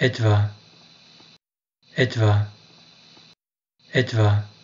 etwa, etwa, etwa.